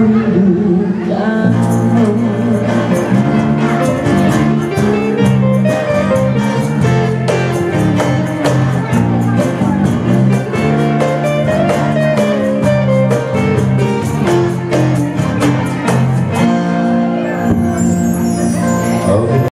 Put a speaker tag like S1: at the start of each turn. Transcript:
S1: vui